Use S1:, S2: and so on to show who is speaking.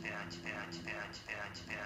S1: пять, пять, пять, пять, пять, пять, пять.